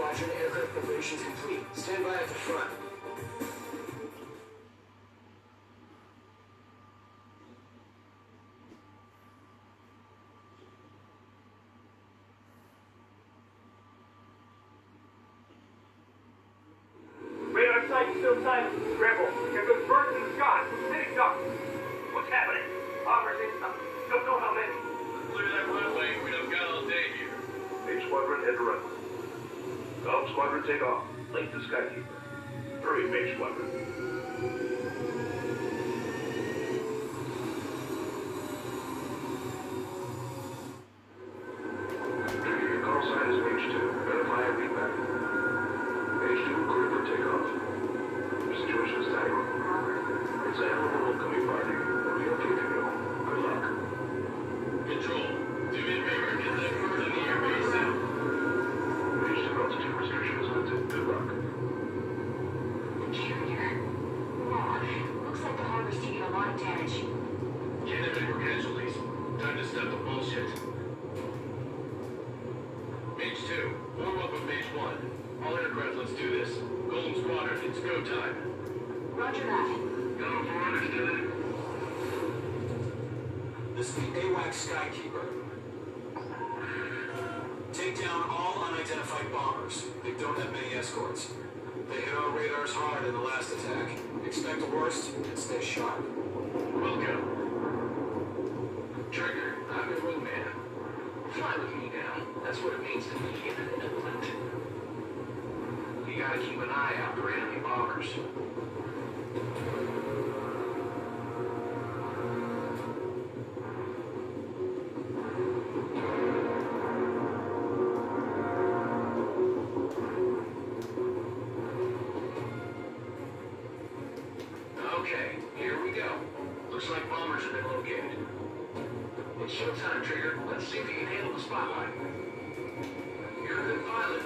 Squadron, aircraft preparations complete. Stand by at the front. Radar sight still silent. Rebel, here goes birds in the sky. City duck. What's happening? Bombers in something. Don't know how many. Clear that runway. We don't got all day here. Base Squadron, head to Golf Squadron, take off. Link to Skykeeper. Hurry, Base Squadron. Your call sign H2. Verify feedback. H2, clear for takeoff. Situation is tight. It's a hell of a homecoming party. We'll be okay damage. Can't have any more casualties. Time to stop the bullshit. Mage 2, warm up with Mage 1. All aircraft, let's do this. Golden Squadron, it's go time. Roger that. Go for understood. This is the AWAC Skykeeper. Take down all unidentified bombers. They don't have many escorts. They hit our radars hard in the last attack. Expect the worst and stay sharp. Welcome. Trigger, I'm your wingman. Fly with me now. That's what it means to be an element. You gotta keep an eye out for enemy bombers. Okay, here we go. Looks like bombers have been located. It's showtime, Trigger. Let's see if you can handle the spotlight. You're a good pilot.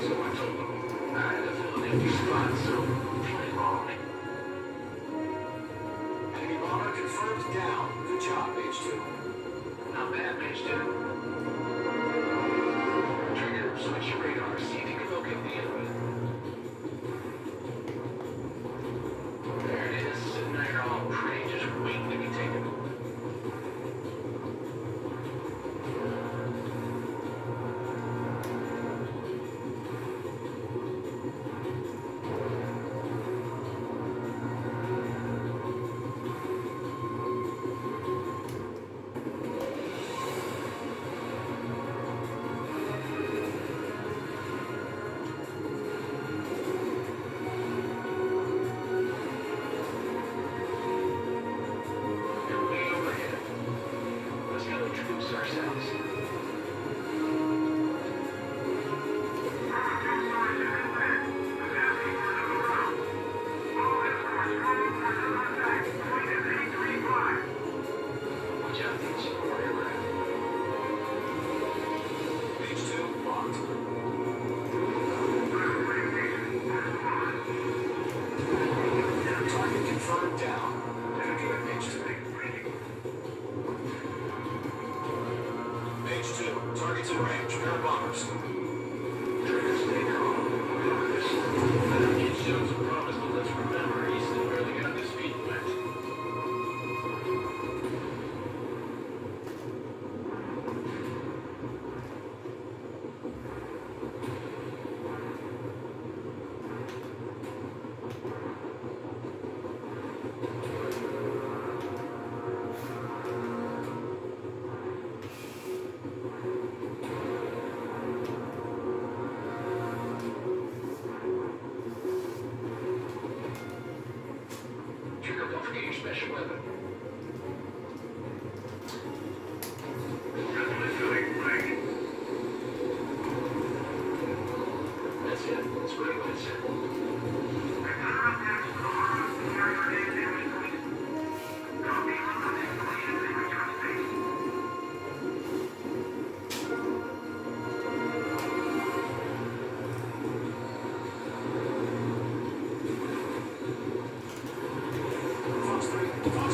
So I told them. I had fill an empty spot, so play wrong. Enemy bomber confirmed down. Good job, H2. Not bad, Mage 2. H2, targets in range. Air bombers. Trigger, stay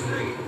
3,